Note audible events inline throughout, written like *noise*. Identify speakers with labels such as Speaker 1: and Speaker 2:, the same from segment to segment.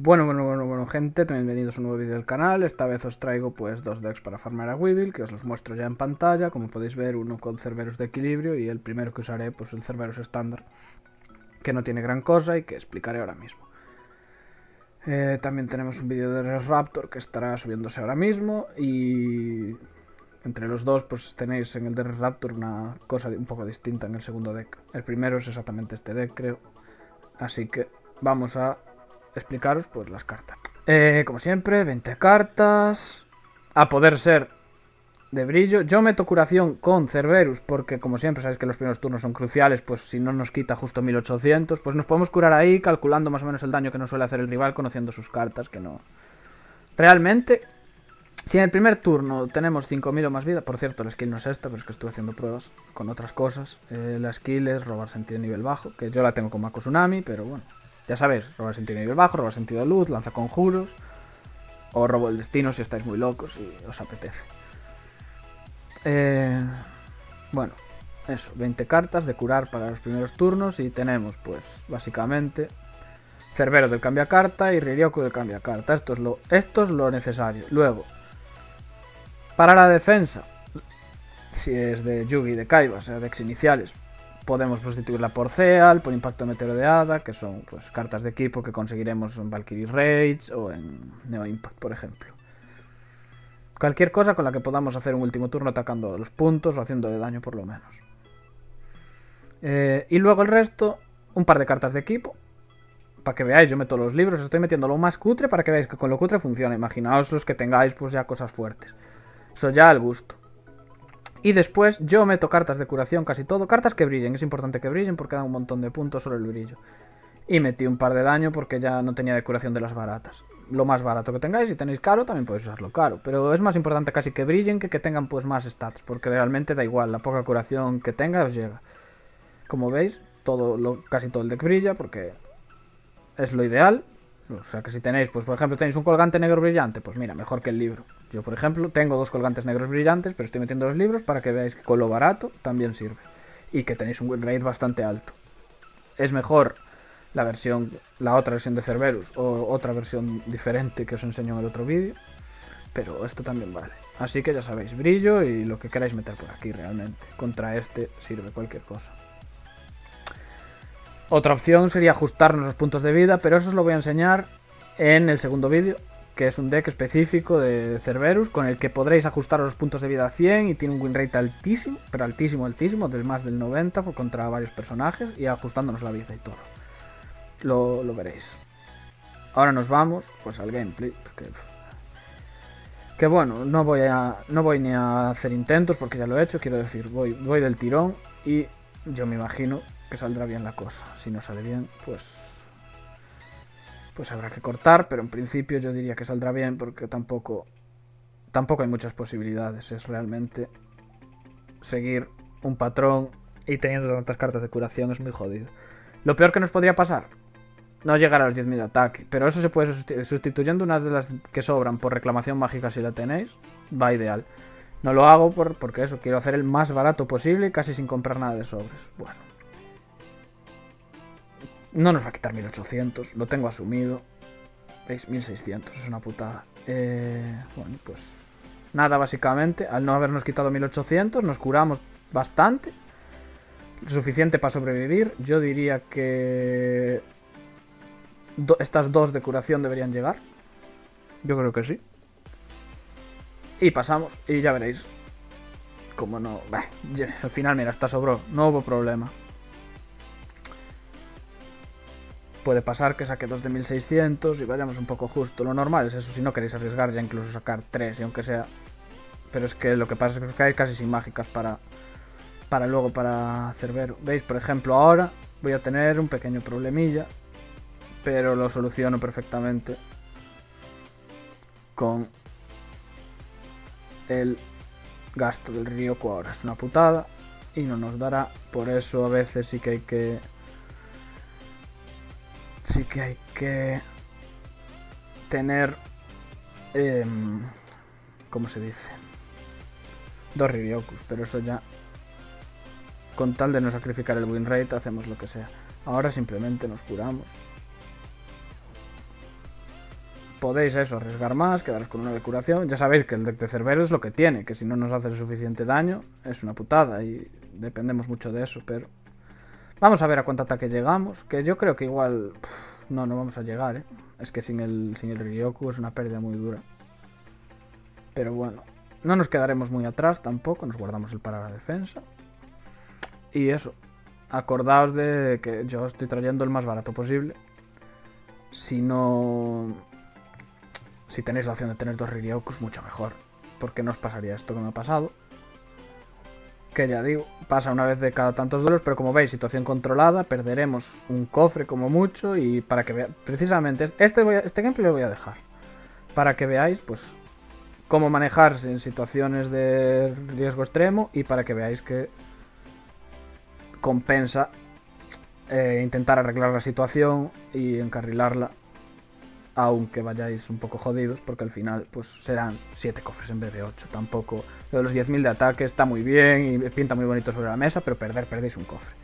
Speaker 1: Bueno, bueno, bueno, bueno, gente, bienvenidos a un nuevo vídeo del canal. Esta vez os traigo pues dos decks para farmar a Weevil, que os los muestro ya en pantalla. Como podéis ver, uno con Cerberus de equilibrio y el primero que usaré, pues el Cerberus estándar, que no tiene gran cosa y que explicaré ahora mismo. Eh, también tenemos un vídeo de Raptor que estará subiéndose ahora mismo y entre los dos pues tenéis en el de Raptor una cosa un poco distinta en el segundo deck. El primero es exactamente este deck, creo. Así que vamos a explicaros pues las cartas. Eh, como siempre, 20 cartas. A poder ser de brillo. Yo meto curación con Cerberus porque como siempre sabéis que los primeros turnos son cruciales, pues si no nos quita justo 1800, pues nos podemos curar ahí calculando más o menos el daño que nos suele hacer el rival conociendo sus cartas, que no... Realmente, si en el primer turno tenemos 5000 o más vida, por cierto la skill no es esta, pero es que estuve haciendo pruebas con otras cosas. Eh, la skill es robar sentido nivel bajo, que yo la tengo con Mako Tsunami, pero bueno, ya sabéis, robar sentido nivel bajo, robar sentido de luz, lanza conjuros. O robo el destino si estáis muy locos y os apetece. Eh, bueno, eso, 20 cartas de curar para los primeros turnos y tenemos pues básicamente Cerbero del cambia carta y Ririoku del cambia carta. Esto es lo, lo necesario. Luego, para la defensa, si es de Yugi, de Kaiba, o sea, de ex iniciales, podemos sustituirla por Ceal, por Impacto Meteoro de Hada, que son pues, cartas de equipo que conseguiremos en Valkyrie Rage o en Neo Impact, por ejemplo. Cualquier cosa con la que podamos hacer un último turno atacando los puntos o haciendo de daño por lo menos. Eh, y luego el resto, un par de cartas de equipo. Para que veáis, yo meto los libros, estoy metiendo lo más cutre para que veáis que con lo cutre funciona. Imaginaos que tengáis pues ya cosas fuertes. Eso ya al gusto. Y después yo meto cartas de curación, casi todo. Cartas que brillen, es importante que brillen porque dan un montón de puntos sobre el brillo. Y metí un par de daño porque ya no tenía de curación de las baratas. Lo más barato que tengáis, si tenéis caro también podéis usarlo caro. Pero es más importante casi que brillen que que tengan pues más stats. Porque realmente da igual, la poca curación que tenga os llega. Como veis, todo lo, casi todo el deck brilla porque es lo ideal. O sea que si tenéis, pues por ejemplo, tenéis un colgante negro brillante, pues mira, mejor que el libro. Yo, por ejemplo, tengo dos colgantes negros brillantes, pero estoy metiendo los libros para que veáis que con lo barato también sirve. Y que tenéis un win rate bastante alto. Es mejor la versión, la otra versión de Cerberus o otra versión diferente que os enseño en el otro vídeo. Pero esto también vale. Así que ya sabéis, brillo y lo que queráis meter por aquí realmente. Contra este sirve cualquier cosa. Otra opción sería ajustarnos los puntos de vida, pero eso os lo voy a enseñar en el segundo vídeo, que es un deck específico de Cerberus con el que podréis ajustar los puntos de vida a 100 y tiene un win rate altísimo, pero altísimo, altísimo, del más del 90 contra varios personajes y ajustándonos la vida y todo. Lo, lo veréis. Ahora nos vamos pues al gameplay, que bueno, no voy a no voy ni a hacer intentos porque ya lo he hecho, quiero decir, voy voy del tirón y yo me imagino que saldrá bien la cosa. Si no sale bien, pues pues habrá que cortar, pero en principio yo diría que saldrá bien porque tampoco tampoco hay muchas posibilidades, es realmente seguir un patrón y teniendo tantas cartas de curación es muy jodido. Lo peor que nos podría pasar, no llegar a los 10.000 de ataque, pero eso se puede sustituyendo una de las que sobran por reclamación mágica si la tenéis, va ideal. No lo hago por, porque eso, quiero hacer el más barato posible casi sin comprar nada de sobres. Bueno, no nos va a quitar 1800, lo tengo asumido. ¿Veis? 1600, es una putada. Eh, bueno, pues nada, básicamente. Al no habernos quitado 1800, nos curamos bastante. Suficiente para sobrevivir. Yo diría que estas dos de curación deberían llegar. Yo creo que sí. Y pasamos, y ya veréis. Como no... Bah, al final, mira, hasta sobró. No hubo problema. Puede pasar que saque dos de 1600 y vayamos un poco justo. Lo normal es eso, si no queréis arriesgar ya incluso sacar 3 y aunque sea... Pero es que lo que pasa es que hay casi sin mágicas para, para luego para Cerbero. ¿Veis? Por ejemplo, ahora voy a tener un pequeño problemilla, pero lo soluciono perfectamente con el gasto del Ryoko ahora. Es una putada y no nos dará, por eso a veces sí que hay que sí que hay que tener, eh, ¿cómo se dice? Dos Ririokus, pero eso ya, con tal de no sacrificar el win rate, hacemos lo que sea. Ahora simplemente nos curamos. podéis eso, arriesgar más, quedaros con una de curación. Ya sabéis que el deck de Cerbero es lo que tiene, que si no nos hace el suficiente daño es una putada y dependemos mucho de eso, pero... Vamos a ver a cuánto ataque llegamos, que yo creo que igual... no, no vamos a llegar, ¿eh? Es que sin el, sin el Ryoku es una pérdida muy dura. Pero bueno, no nos quedaremos muy atrás tampoco, nos guardamos el para la defensa. Y eso, acordaos de que yo estoy trayendo el más barato posible. Si no... Si tenéis la opción de tener dos Riryokus, mucho mejor. Porque no os pasaría esto que me ha pasado. Que ya digo, pasa una vez de cada tantos duelos, pero como veis, situación controlada, perderemos un cofre como mucho y para que veáis, precisamente, este, voy este gameplay lo voy a dejar. Para que veáis, pues, cómo manejarse en situaciones de riesgo extremo y para que veáis que compensa eh, intentar arreglar la situación y encarrilarla aunque vayáis un poco jodidos porque al final pues serán 7 cofres en vez de 8 tampoco lo de los 10.000 de ataque está muy bien y pinta muy bonito sobre la mesa pero perder perdéis un cofre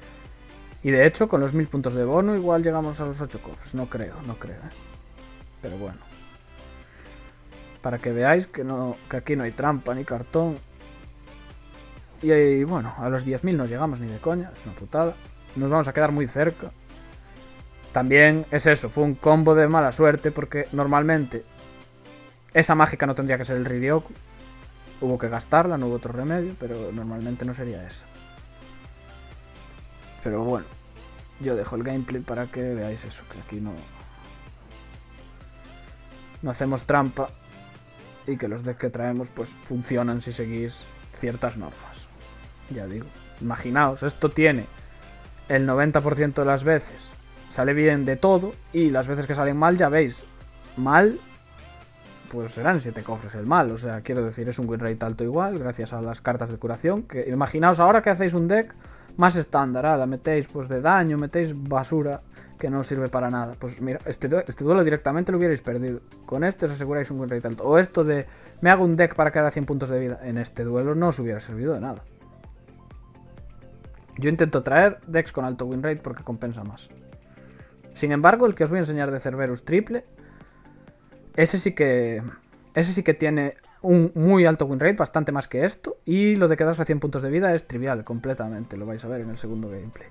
Speaker 1: y de hecho con los 1000 puntos de bono igual llegamos a los 8 cofres no creo no creo ¿eh? pero bueno para que veáis que no que aquí no hay trampa ni cartón y, bueno, a los 10.000 no llegamos ni de coña, es una putada. Nos vamos a quedar muy cerca. También es eso, fue un combo de mala suerte porque normalmente esa mágica no tendría que ser el Riryoku. Hubo que gastarla, no hubo otro remedio, pero normalmente no sería esa. Pero bueno, yo dejo el gameplay para que veáis eso, que aquí no... No hacemos trampa y que los decks que traemos pues funcionan si seguís ciertas normas. Ya digo, imaginaos, esto tiene el 90% de las veces sale bien de todo y las veces que salen mal ya veis, mal pues serán 7 cofres el mal, o sea, quiero decir, es un win rate alto igual gracias a las cartas de curación, que imaginaos ahora que hacéis un deck más estándar, ¿ah? la metéis pues de daño, metéis basura que no sirve para nada. Pues mira, este, este duelo directamente lo hubierais perdido. Con este os aseguráis un win rate alto. O esto de me hago un deck para haga 100 puntos de vida. En este duelo no os hubiera servido de nada. Yo intento traer decks con alto win rate porque compensa más. Sin embargo, el que os voy a enseñar de Cerberus triple, ese sí que ese sí que tiene un muy alto win rate, bastante más que esto, y lo de quedarse a 100 puntos de vida es trivial completamente, lo vais a ver en el segundo gameplay.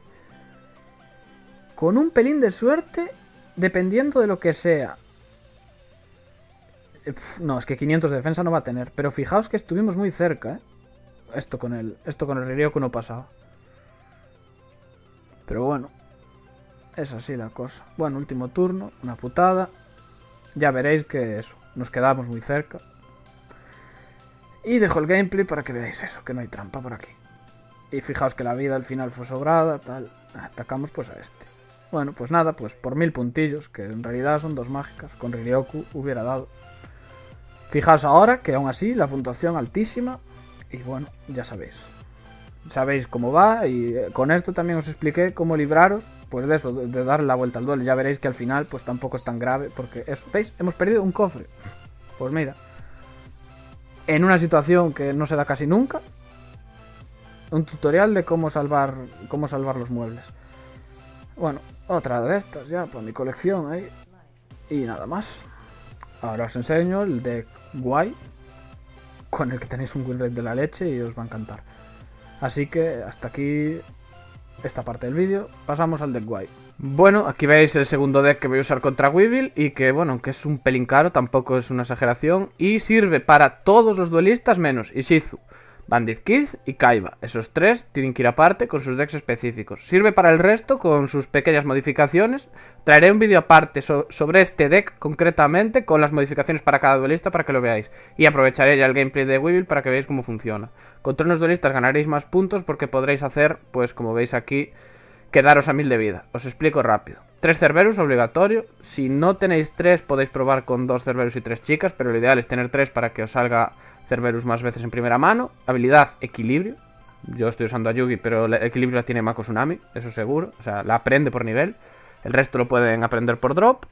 Speaker 1: Con un pelín de suerte, dependiendo de lo que sea. No, es que 500 de defensa no va a tener, pero fijaos que estuvimos muy cerca, ¿eh? Esto con el, esto con el que no pasaba. Pero bueno, es así la cosa. Bueno, último turno, una putada. Ya veréis que eso, nos quedamos muy cerca. Y dejo el gameplay para que veáis eso, que no hay trampa por aquí. Y fijaos que la vida al final fue sobrada, tal. Atacamos pues a este. Bueno, pues nada, pues por mil puntillos, que en realidad son dos mágicas, con Riryoku hubiera dado. Fijaos ahora que aún así la puntuación altísima. Y bueno, ya sabéis sabéis cómo va y eh, con esto también os expliqué cómo libraros pues de eso, de, darle la vuelta al duelo. Ya veréis que al final pues tampoco es tan grave porque eso, ¿veis? Hemos perdido un cofre. Pues mira, en una situación que no se da casi nunca, un tutorial de cómo salvar cómo salvar los muebles. Bueno, otra de estas ya para mi colección ahí. Y nada más. Ahora os enseño el de guay con el que tenéis un win rate de la leche y os va a encantar. Así que hasta aquí esta parte del vídeo. Pasamos al deck guay. Bueno, aquí veis el segundo deck que voy a usar contra Weevil y que, bueno, que es un pelín caro, tampoco es una exageración. Y sirve para todos los duelistas menos Ishizu. Bandit Kid y Kaiba. Esos tres tienen que ir aparte con sus decks específicos. Sirve para el resto con sus pequeñas modificaciones. Traeré un vídeo aparte sobre este deck concretamente con las modificaciones para cada duelista para que lo veáis. Y aprovecharé ya el gameplay de Weevil para que veáis cómo funciona. Contra unos duelistas ganaréis más puntos porque podréis hacer, pues como veis aquí, quedaros a mil de vida. Os explico rápido. Tres Cerberus obligatorio. Si no tenéis tres podéis probar con dos Cerberus y tres chicas, pero lo ideal es tener tres para que os salga Cerberus más veces en primera mano. Habilidad, equilibrio. Yo estoy usando a Yugi, pero el equilibrio la tiene Mako Tsunami, eso seguro. O sea, la aprende por nivel. El resto lo pueden aprender por drop.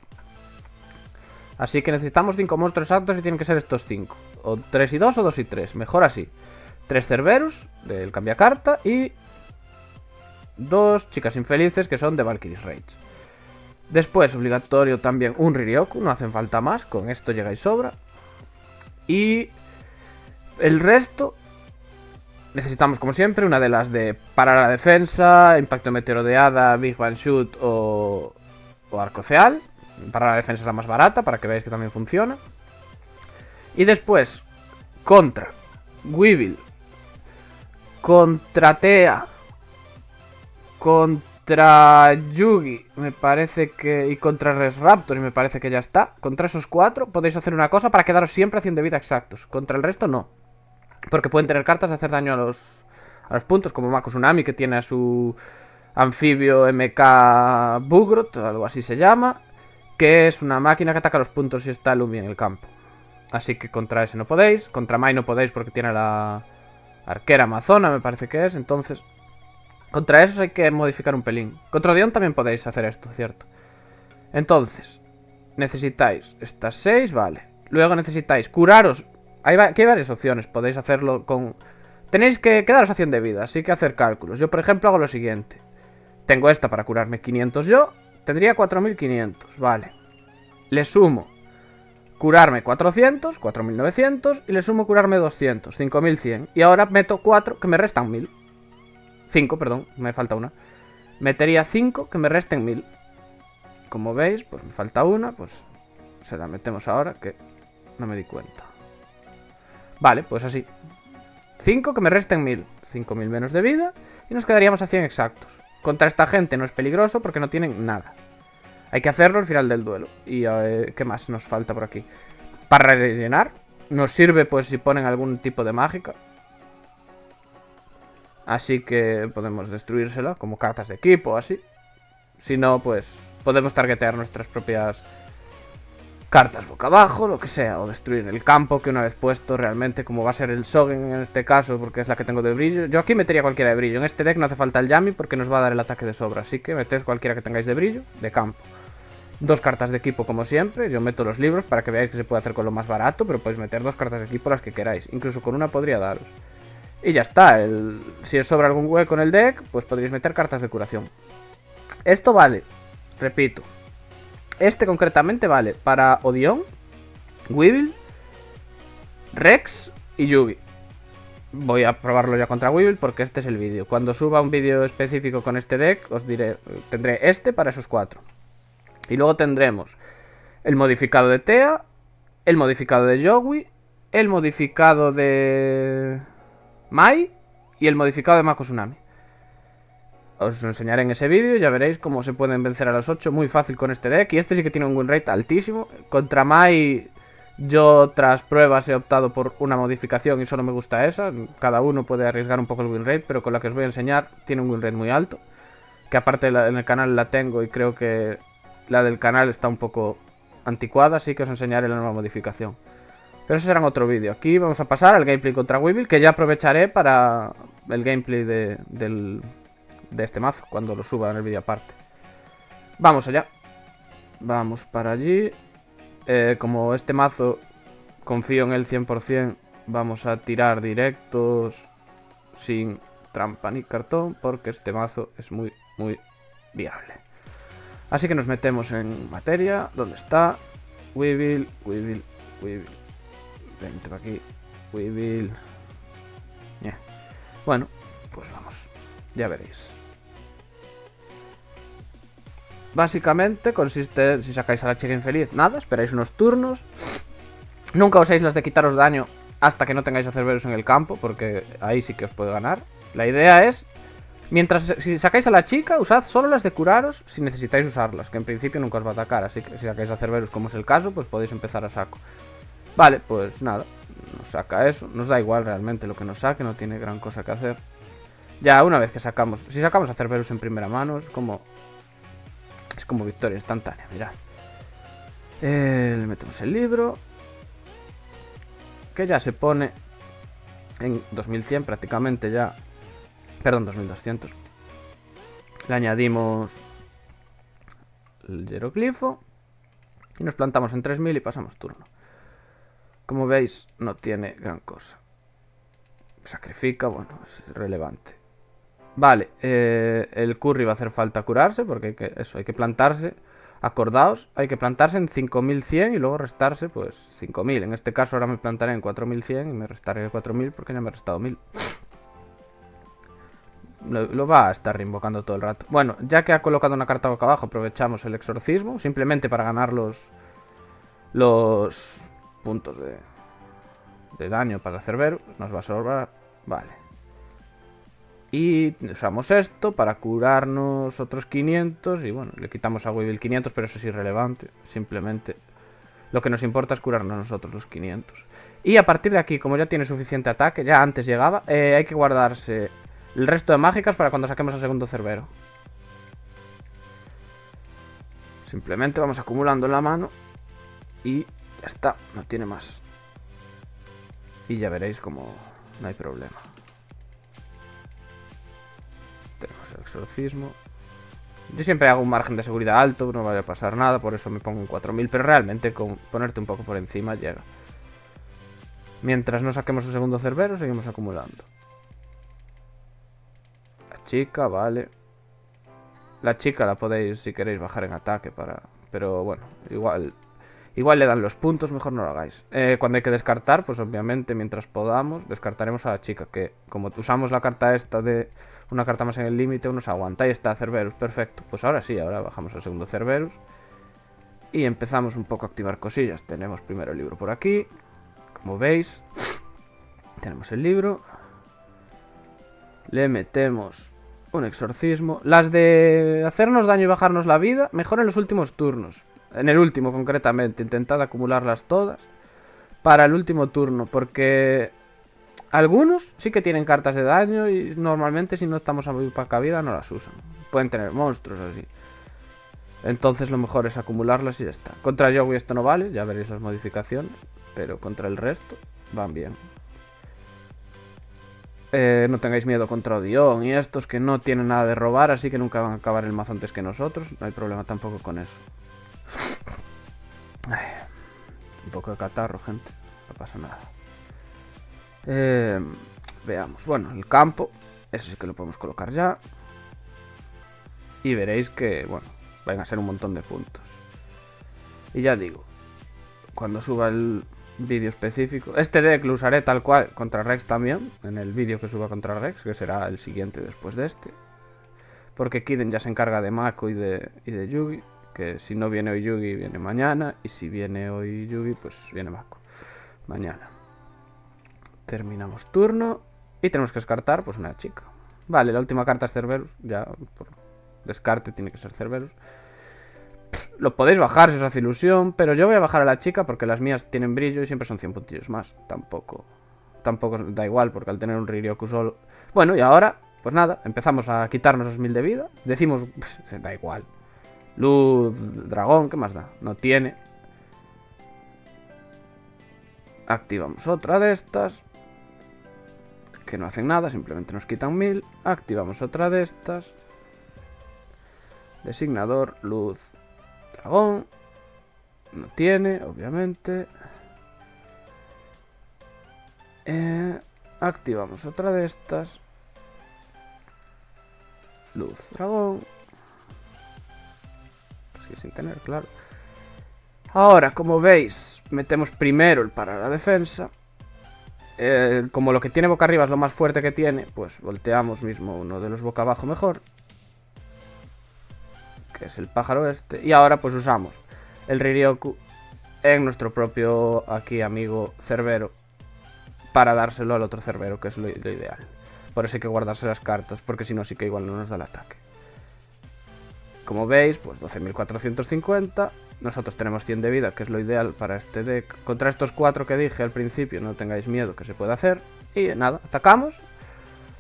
Speaker 1: Así que necesitamos 5 monstruos exactos y tienen que ser estos 5. O 3 y 2 o 2 y 3. Mejor así. 3 Cerberus del cambia carta y dos chicas infelices que son de Valkyrie's Rage. Después, obligatorio también un Ririoku, no hacen falta más, con esto llega y sobra. Y el resto, necesitamos como siempre una de las de parar la defensa, impacto meteoro de hada, Big Bang Shoot o, o arcoceal. Para la defensa es la más barata, para que veáis que también funciona. Y después, contra Weevil, contra Tea, contra Yugi, me parece que. y contra Resraptor, y me parece que ya está. Contra esos cuatro podéis hacer una cosa para quedaros siempre a 100 de vida exactos. Contra el resto no. Porque pueden tener cartas de hacer daño a los, a los puntos, como Mako Tsunami, que tiene a su anfibio MK Bugrot, algo así se llama, que es una máquina que ataca los puntos si está Lumi en el campo. Así que contra ese no podéis, contra Mai no podéis porque tiene la arquera amazona, me parece que es, entonces... Contra esos hay que modificar un pelín. Contra Dion también podéis hacer esto, ¿cierto? Entonces, necesitáis estas 6, vale. Luego necesitáis curaros. Hay, aquí hay varias opciones, podéis hacerlo con... Tenéis que quedaros a 100 de vida, así que hacer cálculos. Yo, por ejemplo, hago lo siguiente. Tengo esta para curarme 500 yo, tendría 4500, vale. Le sumo curarme 400, 4900 y le sumo curarme 200, 5100. Y ahora meto 4 que me restan 1000. 5, perdón, me falta una. Metería 5 que me resten 1000. Como veis, pues me falta una, pues se la metemos ahora que no me di cuenta. Vale, pues así. 5 que me resten 1000. 5000 menos de vida y nos quedaríamos a 100 exactos. Contra esta gente no es peligroso porque no tienen nada. Hay que hacerlo al final del duelo. Y eh, ¿qué más nos falta por aquí? Para rellenar. Nos sirve pues si ponen algún tipo de mágica. Así que podemos destruírsela como cartas de equipo así. Si no, pues podemos targetear nuestras propias cartas boca abajo, lo que sea, o destruir el campo que una vez puesto realmente, como va a ser el Sogen en este caso, porque es la que tengo de brillo. Yo aquí metería cualquiera de brillo. En este deck no hace falta el Yami porque nos va a dar el ataque de sobra, así que meted cualquiera que tengáis de brillo, de campo. Dos cartas de equipo como siempre, yo meto los libros para que veáis que se puede hacer con lo más barato, pero podéis meter dos cartas de equipo las que queráis, incluso con una podría daros. Y ya está, si os sobra algún hueco en el deck, pues podréis meter cartas de curación. Esto vale, repito, este concretamente vale para Odion, Weevil, Rex y Yugi. Voy a probarlo ya contra Weevil porque este es el vídeo. Cuando suba un vídeo específico con este deck, os diré, tendré este para esos cuatro. Y luego tendremos el modificado de Tea, el modificado de Yogi, el modificado de Mai y el modificado de Mako Tsunami. Os enseñaré en ese vídeo, ya veréis cómo se pueden vencer a los 8 muy fácil con este deck. Y este sí que tiene un win rate altísimo. Contra Mai yo tras pruebas he optado por una modificación y solo me gusta esa. Cada uno puede arriesgar un poco el win rate, pero con la que os voy a enseñar tiene un win rate muy alto. Que aparte en el canal la tengo y creo que la del canal está un poco anticuada, así que os enseñaré la nueva modificación. Pero eso será en otro vídeo. Aquí vamos a pasar al gameplay contra Weevil, que ya aprovecharé para el gameplay de, del de este mazo cuando lo suba en el vídeo aparte. Vamos allá. Vamos para allí. Eh, como este mazo confío en el 100%, vamos a tirar directos sin trampa ni cartón porque este mazo es muy, muy viable. Así que nos metemos en materia. ¿Dónde está? Weevil, Weevil, Weevil. Vente para aquí. Weevil. Bueno, pues vamos. Ya veréis. Básicamente consiste, si sacáis a la chica infeliz, nada, esperáis unos turnos. Nunca uséis las de quitaros daño hasta que no tengáis a Cerberus en el campo, porque ahí sí que os puede ganar. La idea es, mientras si sacáis a la chica, usad solo las de curaros si necesitáis usarlas, que en principio nunca os va a atacar, así que si sacáis a Cerberus como es el caso, pues podéis empezar a saco. Vale, pues nada, nos saca eso, nos da igual realmente lo que nos saque, no tiene gran cosa que hacer. Ya una vez que sacamos, si sacamos a Cerberus en primera mano, es como es como victoria instantánea, mirad. Eh, le metemos el libro. Que ya se pone en 2100 prácticamente ya. Perdón, 2200. Le añadimos el hieroglifo. Y nos plantamos en 3000 y pasamos turno. Como veis, no tiene gran cosa. Sacrifica, bueno, es relevante. Vale, eh, el curry va a hacer falta curarse porque hay que, eso, hay que plantarse. Acordaos, hay que plantarse en 5100 y luego restarse pues 5000. En este caso ahora me plantaré en 4100 y me restaré 4000 porque ya me he restado 1000. Lo, va a estar invocando todo el rato. Bueno, ya que ha colocado una carta boca abajo, aprovechamos el exorcismo. Simplemente para ganar los, los puntos de, de daño para Cerbero. Nos va a sobrar. Vale. Y usamos esto para curarnos otros 500. Y bueno, le quitamos a Weevil 500, pero eso es irrelevante. Simplemente lo que nos importa es curarnos nosotros los 500. Y a partir de aquí, como ya tiene suficiente ataque, ya antes llegaba, eh, hay que guardarse el resto de mágicas para cuando saquemos al segundo Cerbero. Simplemente vamos acumulando en la mano. Y ya está, no tiene más. Y ya veréis como no hay problema. Exorcismo. Yo siempre hago un margen de seguridad alto, no vaya a pasar nada, por eso me pongo en 4000, pero realmente con ponerte un poco por encima llega. Mientras no saquemos el segundo cerbero, seguimos acumulando. La chica, vale. La chica la podéis, si queréis, bajar en ataque para... Pero bueno, igual Igual le dan los puntos, mejor no lo hagáis. Eh, cuando hay que descartar, pues obviamente mientras podamos, descartaremos a la chica, que como usamos la carta esta de una carta más en el límite, uno se aguanta. Ahí está Cerberus, perfecto. Pues ahora sí, ahora bajamos al segundo Cerberus. Y empezamos un poco a activar cosillas. Tenemos primero el libro por aquí, como veis. *sniffs* Tenemos el libro. Le metemos un exorcismo. Las de hacernos daño y bajarnos la vida, mejor en los últimos turnos. En el último, concretamente. Intentad acumularlas todas para el último turno. Porque algunos sí que tienen cartas de daño y normalmente si no estamos a muy poca vida no las usan. Pueden tener monstruos así. Entonces lo mejor es acumularlas y ya está. Contra Yogi esto no vale, ya veréis las modificaciones. Pero contra el resto van bien. Eh, no tengáis miedo contra Odion y estos que no tienen nada de robar, así que nunca van a acabar el mazo antes que nosotros. No hay problema tampoco con eso *laughs* un poco de catarro, gente. No pasa nada. Eh, veamos. Bueno, el campo. Ese sí que lo podemos colocar ya. Y veréis que, bueno, van a ser un montón de puntos. Y ya digo, cuando suba el vídeo específico. Este deck lo usaré tal cual contra Rex también. En el vídeo que suba contra Rex, que será el siguiente después de este. Porque Kiden ya se encarga de Mako y de, y de Yugi que si no viene hoy Yugi, viene mañana. Y si viene hoy Yugi, pues viene Mako. Mañana. Terminamos turno. Y tenemos que descartar, pues una chica. Vale, la última carta es Cerberus. Ya por descarte tiene que ser Cerberus. Lo podéis bajar si os hace ilusión, pero yo voy a bajar a la chica porque las mías tienen brillo y siempre son 100 puntillos más. Tampoco tampoco da igual porque al tener un Riryoku solo... Bueno, y ahora, pues nada, empezamos a quitarnos los mil de vida. Decimos, da igual, Luz, dragón, ¿qué más da? No tiene. Activamos otra de estas. Que no hacen nada, simplemente nos quitan mil. Activamos otra de estas. Designador, luz, dragón. No tiene, obviamente. Eh, activamos otra de estas. Luz, dragón sin tener, claro. Ahora, como veis, metemos primero el para la defensa. Eh, como lo que tiene boca arriba es lo más fuerte que tiene, pues volteamos mismo uno de los boca abajo mejor. Que es el pájaro este. Y ahora pues usamos el Riryoku en nuestro propio aquí amigo Cerbero. Para dárselo al otro Cerbero, que es lo ideal. Por eso hay que guardarse las cartas, porque si no sí que igual no nos da el ataque. Como veis, pues 12.450. Nosotros tenemos 100 de vida, que es lo ideal para este deck. Contra estos cuatro que dije al principio, no tengáis miedo que se puede hacer. Y nada, atacamos.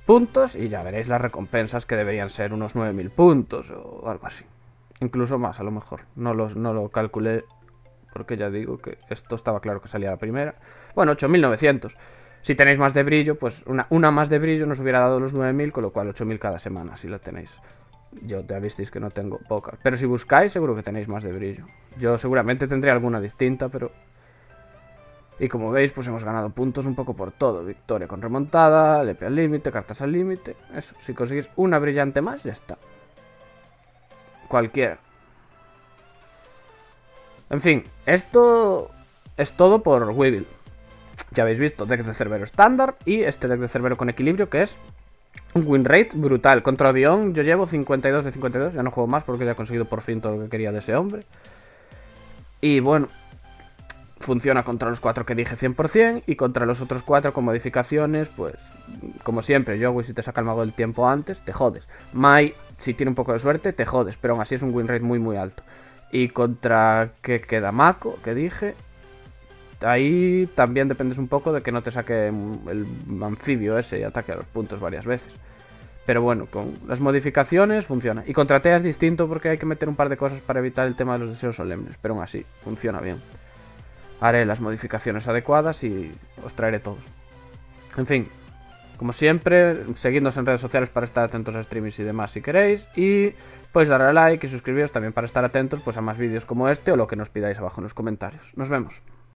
Speaker 1: Puntos y ya veréis las recompensas que deberían ser unos 9.000 puntos o algo así. Incluso más, a lo mejor. No lo, no lo calculé porque ya digo que esto estaba claro que salía la primera. Bueno, 8.900. Si tenéis más de brillo, pues una, una más de brillo nos hubiera dado los 9.000, con lo cual 8.000 cada semana, si la tenéis. Yo ya visteis que no tengo pocas. Pero si buscáis, seguro que tenéis más de brillo. Yo seguramente tendré alguna distinta, pero... Y como veis, pues hemos ganado puntos un poco por todo. Victoria con remontada, lepe al límite, cartas al límite. Eso, si conseguís una brillante más, ya está. Cualquiera. En fin, esto es todo por Weevil. Ya habéis visto, deck de Cerbero estándar y este deck de Cerbero con equilibrio que es un win rate brutal. Contra avión yo llevo 52 de 52, ya no juego más porque ya he conseguido por fin todo lo que quería de ese hombre. Y bueno, funciona contra los cuatro que dije 100% y contra los otros cuatro con modificaciones, pues como siempre, Joey si te saca el mago del tiempo antes, te jodes. Mai, si tiene un poco de suerte, te jodes, pero aún así es un win rate muy muy alto. Y contra que queda Mako, que dije, ahí también dependes un poco de que no te saque el anfibio ese y ataque a los puntos varias veces. Pero bueno, con las modificaciones funciona. Y contra Tea es distinto porque hay que meter un par de cosas para evitar el tema de los deseos solemnes. Pero aún así, funciona bien. Haré las modificaciones adecuadas y os traeré todos. En fin, como siempre, seguidnos en redes sociales para estar atentos a streamings y demás si queréis. Y podéis darle a like y suscribiros también para estar atentos pues, a más vídeos como este o lo que nos pidáis abajo en los comentarios. Nos vemos.